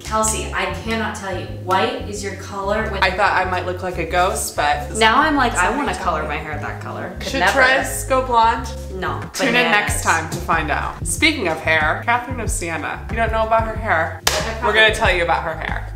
Kelsey, I cannot tell you. White is your color. I thought I might look like a ghost, but now I'm like, I want to color my hair that color. Could should never. Tris go blonde? No. Tune in next time to find out. Speaking of hair, Catherine of Siena. You don't know about her hair? We're gonna tell you about her hair.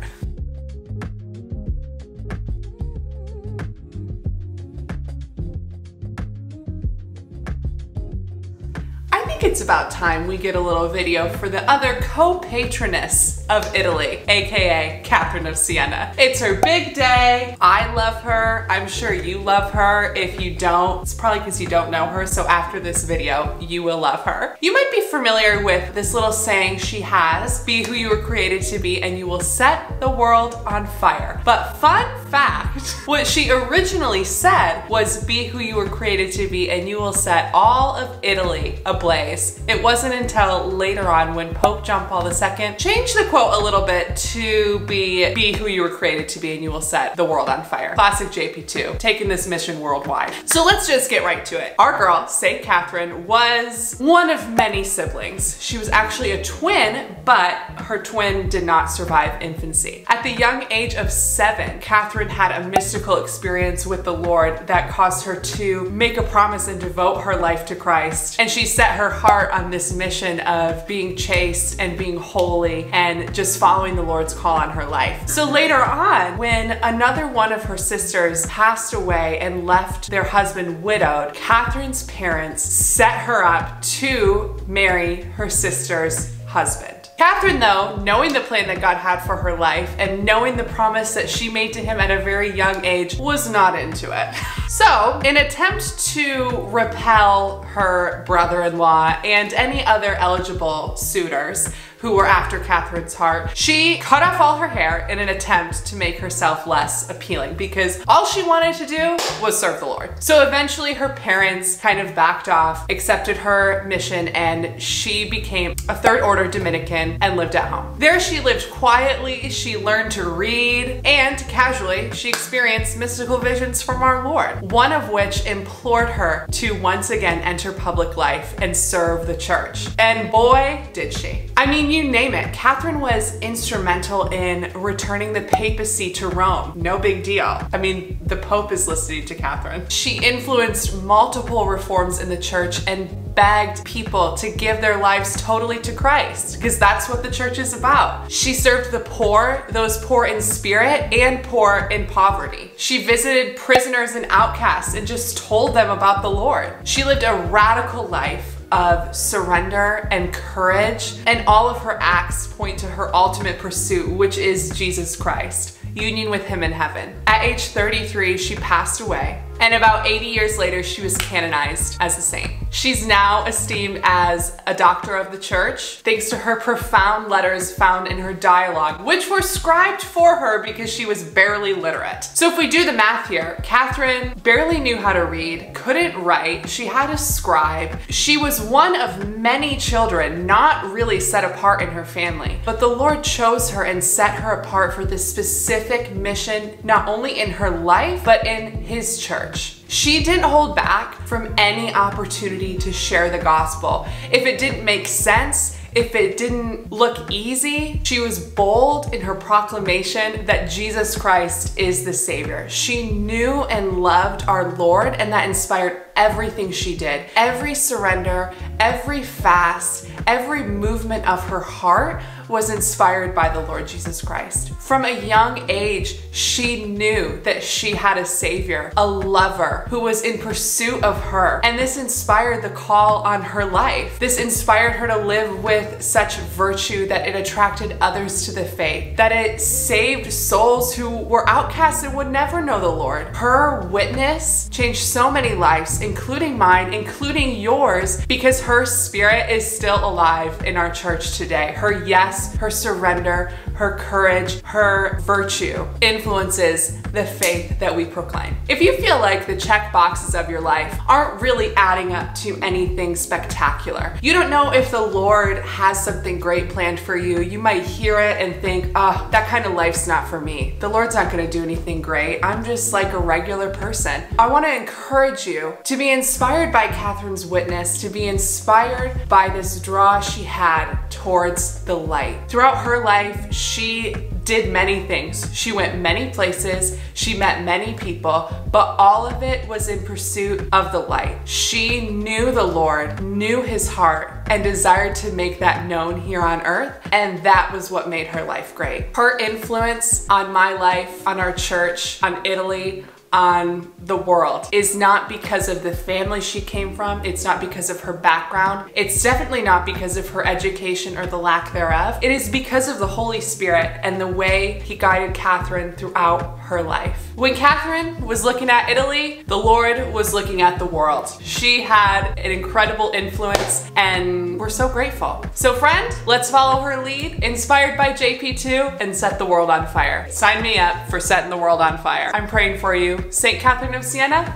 It's about time we get a little video for the other co-patroness of Italy, aka Catherine of Siena. It's her big day. I love her. I'm sure you love her. If you don't, it's probably because you don't know her. So after this video, you will love her. You might be familiar with this little saying she has, be who you were created to be and you will set the world on fire. But fun fact, what she originally said was be who you were created to be and you will set all of Italy ablaze. It wasn't until later on when Pope John Paul II changed the quote a little bit to be be who you were created to be and you will set the world on fire. Classic JP2, taking this mission worldwide. So let's just get right to it. Our girl, St. Catherine, was one of many siblings. She was actually a twin, but her twin did not survive infancy. At the young age of seven, Catherine had a mystical experience with the Lord that caused her to make a promise and devote her life to Christ. And she set her heart on this mission of being chaste and being holy and just following the Lord's call on her life. So later on, when another one of her sisters passed away and left their husband widowed, Catherine's parents set her up to marry her sister's husband. Catherine, though, knowing the plan that God had for her life and knowing the promise that she made to him at a very young age, was not into it. So, in attempt to repel her brother-in-law and any other eligible suitors who were after Catherine's heart, she cut off all her hair in an attempt to make herself less appealing because all she wanted to do was serve the Lord. So eventually her parents kind of backed off, accepted her mission, and she became a third order Dominican and lived at home. There she lived quietly, she learned to read, and casually she experienced mystical visions from our Lord, one of which implored her to once again enter public life and serve the church. And boy, did she. I mean, you name it. Catherine was instrumental in returning the papacy to Rome. No big deal. I mean, the Pope is listening to Catherine. She influenced multiple reforms in the church and begged people to give their lives totally to Christ because that's what the church is about. She served the poor, those poor in spirit and poor in poverty. She visited prisoners and outcasts and just told them about the Lord. She lived a radical life of surrender and courage, and all of her acts point to her ultimate pursuit, which is Jesus Christ, union with Him in heaven. At age 33, she passed away, and about 80 years later, she was canonized as a saint. She's now esteemed as a doctor of the church thanks to her profound letters found in her dialogue, which were scribed for her because she was barely literate. So if we do the math here, Catherine barely knew how to read, couldn't write, she had a scribe. She was one of many children not really set apart in her family, but the Lord chose her and set her apart for this specific mission, not only in her life, but in his church. She didn't hold back from any opportunity to share the gospel. If it didn't make sense, if it didn't look easy, she was bold in her proclamation that Jesus Christ is the Savior. She knew and loved our Lord, and that inspired everything she did. Every surrender, every fast, every movement of her heart was inspired by the Lord Jesus Christ. From a young age, she knew that she had a savior, a lover who was in pursuit of her. And this inspired the call on her life. This inspired her to live with such virtue that it attracted others to the faith, that it saved souls who were outcasts and would never know the Lord. Her witness changed so many lives, including mine, including yours, because her spirit is still alive in our church today. Her yes her surrender, her courage, her virtue influences the faith that we proclaim. If you feel like the check boxes of your life aren't really adding up to anything spectacular, you don't know if the Lord has something great planned for you, you might hear it and think, oh, that kind of life's not for me. The Lord's not gonna do anything great. I'm just like a regular person. I wanna encourage you to be inspired by Catherine's witness, to be inspired by this draw she had towards the light. Throughout her life, she did many things. She went many places, she met many people, but all of it was in pursuit of the light. She knew the Lord, knew his heart, and desired to make that known here on earth, and that was what made her life great. Her influence on my life, on our church, on Italy, on the world is not because of the family she came from. It's not because of her background. It's definitely not because of her education or the lack thereof. It is because of the Holy Spirit and the way he guided Catherine throughout her life. When Catherine was looking at Italy, the Lord was looking at the world. She had an incredible influence and we're so grateful. So friend, let's follow her lead, inspired by JP2 and set the world on fire. Sign me up for setting the world on fire. I'm praying for you. St. Catherine of Siena,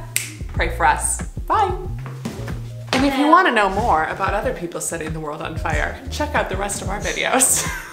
pray for us. Bye. And if you want to know more about other people setting the world on fire, check out the rest of our videos.